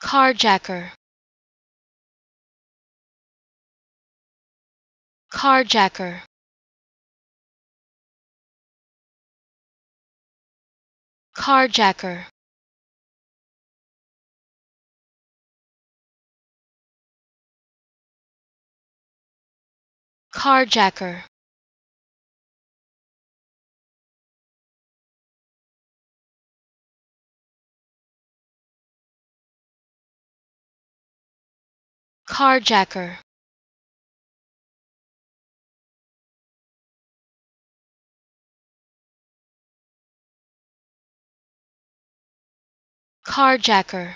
carjacker. Carjacker. Carjacker. Carjacker carjacker. Carjacker